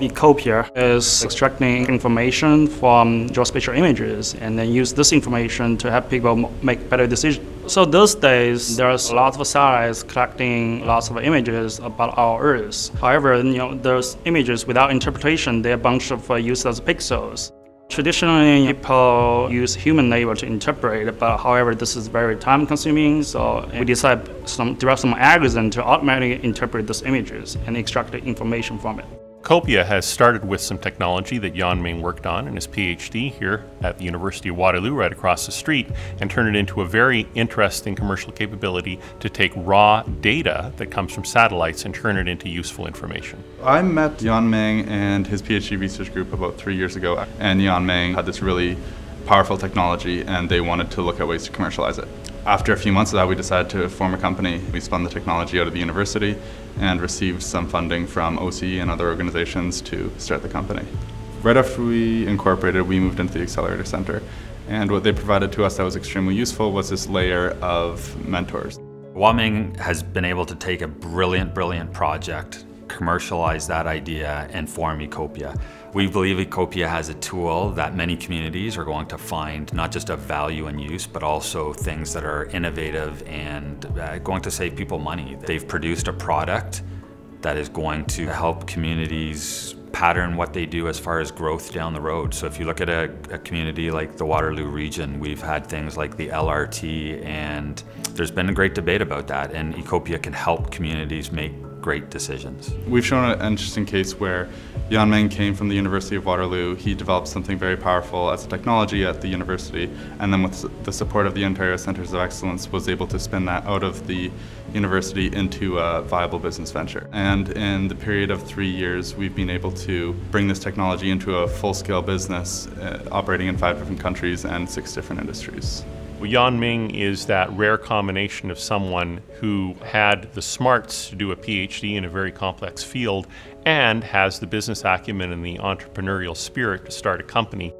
Ecopia is extracting information from geospatial images and then use this information to help people make better decisions. So those days, there's lots of satellites collecting lots of images about our Earth. However, you know, those images without interpretation, they're a bunch of uh, useless pixels. Traditionally, people use human labor to interpret, but however, this is very time consuming, so we decided some, develop some algorithm to automatically interpret those images and extract the information from it. Ecopia has started with some technology that Yuanming worked on in his PhD here at the University of Waterloo, right across the street, and turned it into a very interesting commercial capability to take raw data that comes from satellites and turn it into useful information. I met Yuanming and his PhD research group about three years ago, and Yuanming had this really powerful technology and they wanted to look at ways to commercialize it. After a few months of that, we decided to form a company. We spun the technology out of the university and received some funding from OCE and other organizations to start the company. Right after we incorporated, we moved into the Accelerator Center. And what they provided to us that was extremely useful was this layer of mentors. Yuanming has been able to take a brilliant, brilliant project commercialize that idea and form Ecopia. We believe Ecopia has a tool that many communities are going to find not just of value and use, but also things that are innovative and uh, going to save people money. They've produced a product that is going to help communities pattern what they do as far as growth down the road. So if you look at a, a, community like the Waterloo region, we've had things like the LRT and there's been a great debate about that and Ecopia can help communities make great decisions. We've shown an interesting case where Yuanming came from the University of Waterloo. He developed something very powerful as a technology at the university, and then with the support of the Ontario Centres of Excellence, was able to spin that out of the university into a viable business venture. And in the period of three years, we've been able to bring this technology into a full-scale business uh, operating in five different countries and six different industries. Well, Yuanming is that rare combination of someone who had the smarts to do a PhD in a very complex field and has the business acumen and the entrepreneurial spirit to start a company.